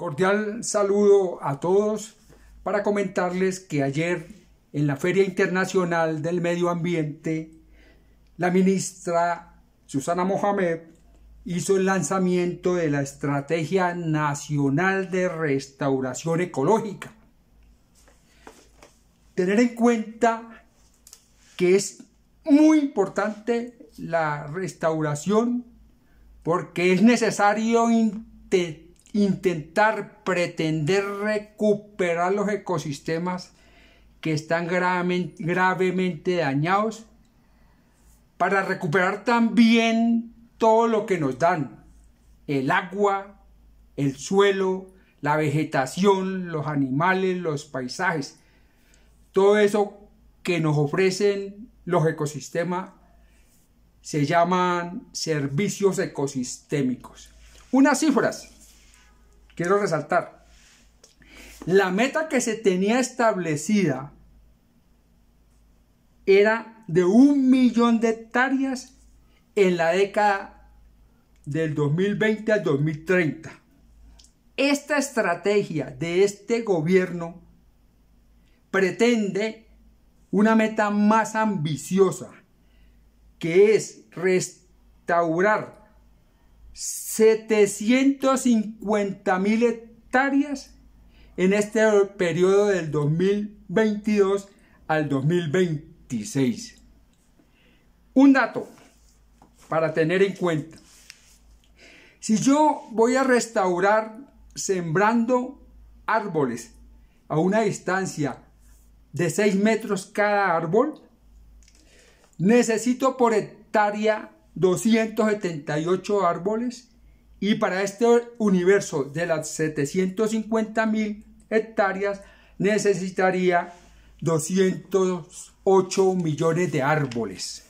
Cordial saludo a todos para comentarles que ayer en la Feria Internacional del Medio Ambiente, la ministra Susana Mohamed hizo el lanzamiento de la Estrategia Nacional de Restauración Ecológica. Tener en cuenta que es muy importante la restauración porque es necesario intentar intentar pretender recuperar los ecosistemas que están gravemente, dañados para recuperar también todo lo que nos dan, el agua, el suelo, la vegetación, los animales, los paisajes, todo eso que nos ofrecen los ecosistemas se llaman servicios ecosistémicos. Unas cifras quiero resaltar, la meta que se tenía establecida era de un millón de hectáreas en la década del 2020 al 2030. Esta estrategia de este gobierno pretende una meta más ambiciosa, que es restaurar 750 mil hectáreas en este periodo del 2022 al 2026. Un dato para tener en cuenta. Si yo voy a restaurar sembrando árboles a una distancia de 6 metros cada árbol, necesito por hectárea 278 árboles y para este universo de las 750 mil hectáreas necesitaría 208 millones de árboles.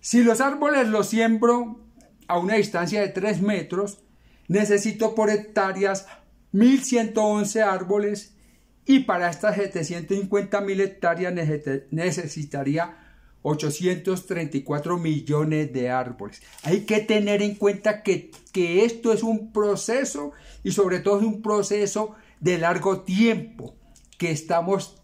Si los árboles los siembro a una distancia de 3 metros, necesito por hectáreas 1111 árboles y para estas 750 mil hectáreas necesitaría 834 millones de árboles. Hay que tener en cuenta que, esto es un proceso y sobre todo es un proceso de largo tiempo, que estamos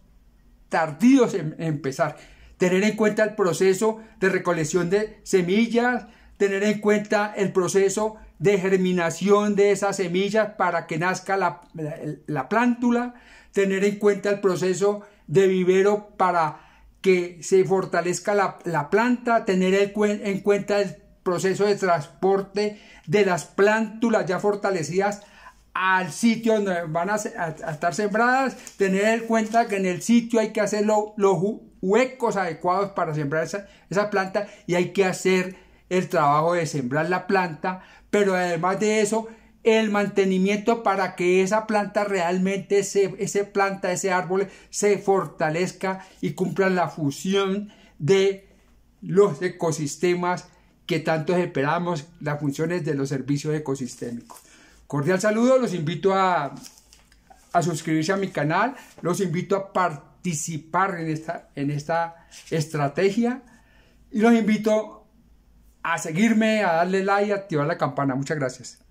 tardíos en, empezar. Tener en cuenta el proceso de recolección de semillas, tener en cuenta el proceso de germinación de esas semillas para que nazca la, la plántula, tener en cuenta el proceso de vivero para que se fortalezca la, planta, tener en cuenta el proceso de transporte de las plántulas ya fortalecidas al sitio donde van a, estar sembradas, tener en cuenta que en el sitio hay que hacer los huecos adecuados para sembrar esa, esa planta y hay que hacer el trabajo de sembrar la planta, pero además de eso el mantenimiento para que esa planta realmente, se, ese planta, ese árbol se fortalezca y cumpla la fusión de los ecosistemas que tanto esperamos, las funciones de los servicios ecosistémicos. Cordial saludo, los invito a, a suscribirse a mi canal, los invito a participar en esta, en esta estrategia y los invito a seguirme, a darle like y activar la campana. Muchas gracias.